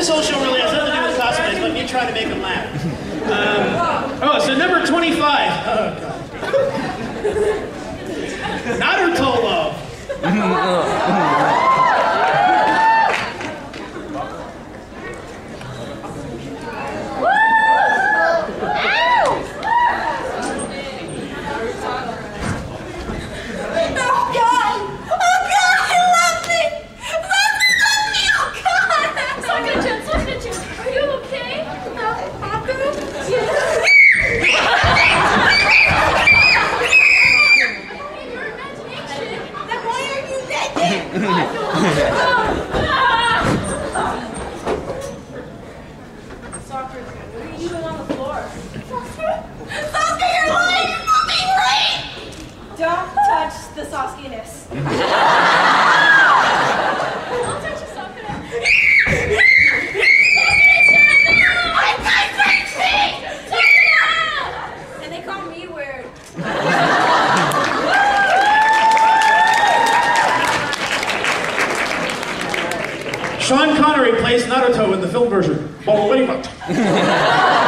this whole show really has nothing to do with cosplays, but me trying to make them laugh. Um, What are you doing on the floor? Sasuke, you're lying! You're fucking right! Don't touch the Sasuke-ness. Sean Connery plays Naruto in the film version. Well, you